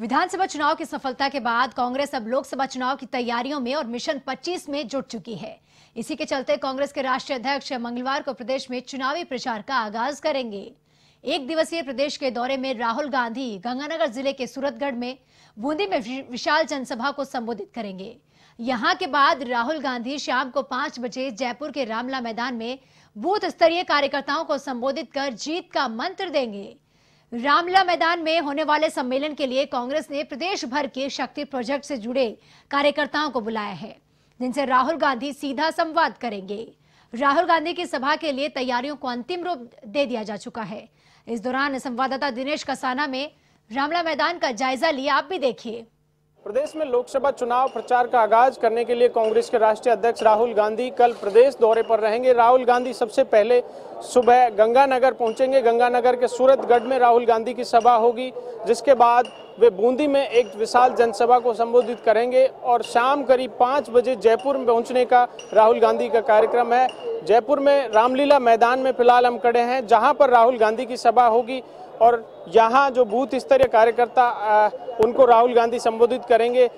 विधानसभा चुनाव की सफलता के बाद कांग्रेस अब लोकसभा चुनाव की तैयारियों में और मिशन 25 में जुट चुकी है। इसी के चलते कांग्रेस के राष्ट्रीय अध्यक्ष मंगलवार को प्रदेश में चुनावी प्रचार का आगाज़ करेंगे। एक दिवसीय प्रदेश के दौरे में राहुल गांधी गंगानगर ज़िले के सूरतगढ़ में, बूंदी में विशाल जनसभा को संबोधित करेंगे। यहाँ के बाद राहुल गांधी शाम को पाँच बजे जयपुर के रामला मैदान में बूथ स्तरीय कार्यकर्ताओं को संबोधित कर जीत का मंत्र देंगे। रामला मैदान में होने वाले सम्मेलन के लिए कांग्रेस ने प्रदेश भर के शक्ति प्रोजेक्ट से जुड़े कार्यकर्ताओं को बुलाया है, जिनसे राहुल गांधी सीधा संवाद करेंगे। राहुल गांधी की सभा के लिए तैयारियों को अंतिम रूप दे दिया जा चुका है। इस दौरान संवाददाता दिनेश कसाना में रामला मैदान का जायजा लिया, आप भी देखिए। प्रदेश में लोकसभा चुनाव प्रचार का आगाज़ करने के लिए कांग्रेस के राष्ट्रीय अध्यक्ष राहुल गांधी कल प्रदेश दौरे पर रहेंगे। राहुल गांधी सबसे पहले सुबह गंगानगर पहुँचेंगे। गंगानगर के सूरतगढ़ में राहुल गांधी की सभा होगी, जिसके बाद वे बूंदी में एक विशाल जनसभा को संबोधित करेंगे और शाम करीब पाँच बजे जयपुर में पहुँचने का राहुल गांधी का कार्यक्रम है। जयपुर में रामलीला मैदान में फ़िलहाल हम खड़े हैं, जहाँ पर राहुल गांधी की सभा होगी और यहाँ जो बूथ स्तरीय कार्यकर्ता उनको राहुल गांधी संबोधित करेंगे।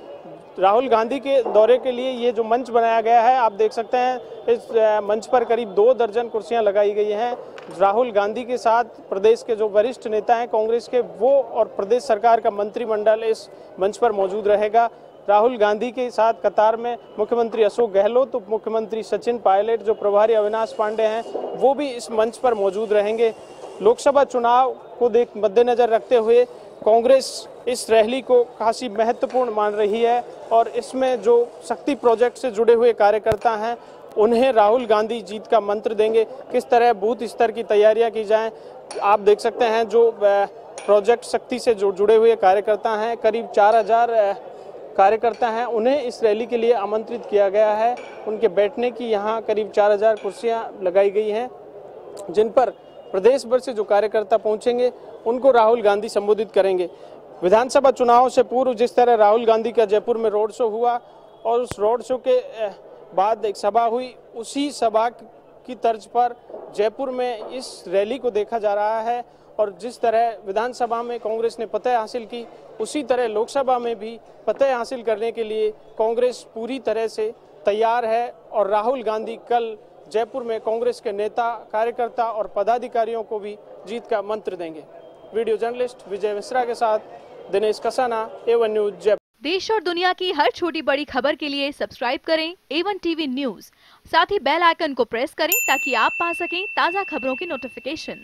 राहुल गांधी के दौरे के लिए ये जो मंच बनाया गया है, आप देख सकते हैं, इस मंच पर करीब दो दर्जन कुर्सियाँ लगाई गई हैं। राहुल गांधी के साथ प्रदेश के जो वरिष्ठ नेता हैं, कांग्रेस के, वो और प्रदेश सरकार का मंत्रिमंडल इस मंच पर मौजूद रहेगा। राहुल गांधी के साथ कतार में मुख्यमंत्री अशोक गहलोत उप मुख्यमंत्री सचिन पायलट, जो प्रभारी अविनाश पांडे हैं, वो भी इस मंच पर मौजूद रहेंगे। लोकसभा चुनाव को देख मद्देनजर रखते हुए कांग्रेस इस रैली को काफ़ी महत्वपूर्ण मान रही है और इसमें जो शक्ति प्रोजेक्ट से जुड़े हुए कार्यकर्ता हैं, उन्हें राहुल गांधी जीत का मंत्र देंगे। किस तरह बूथ स्तर की तैयारियाँ की जाएँ, आप देख सकते हैं जो प्रोजेक्ट शक्ति से जो, जुड़े हुए कार्यकर्ता हैं। करीब चार हज़ार कार्यकर्ता हैं, उन्हें इस रैली के लिए आमंत्रित किया गया है। उनके बैठने की यहाँ करीब चार हज़ार कुर्सियाँ लगाई गई हैं, जिन पर प्रदेश भर से जो कार्यकर्ता पहुँचेंगे, उनको राहुल गांधी संबोधित करेंगे। विधानसभा चुनाव से पूर्व जिस तरह राहुल गांधी का जयपुर में रोड शो हुआ और उस रोड शो के बाद एक सभा हुई, उसी सभा की तर्ज पर जयपुर में इस रैली को देखा जा रहा है। और जिस तरह विधानसभा में कांग्रेस ने फतेह हासिल की, उसी तरह लोकसभा में भी फतेह हासिल करने के लिए कांग्रेस पूरी तरह से तैयार है। और राहुल गांधी कल जयपुर में कांग्रेस के नेता, कार्यकर्ता और पदाधिकारियों को भी जीत का मंत्र देंगे। वीडियो जर्नलिस्ट विजय मिश्रा के साथ दिनेश कसाना एवन न्यूज़ जयपुर। देश और दुनिया की हर छोटी बड़ी खबर के लिए सब्सक्राइब करें एवन टीवी न्यूज़ साथ ही बेल आइकन को प्रेस करें ताकि आप पा सकें ताज़ा खबरों की नोटिफिकेशन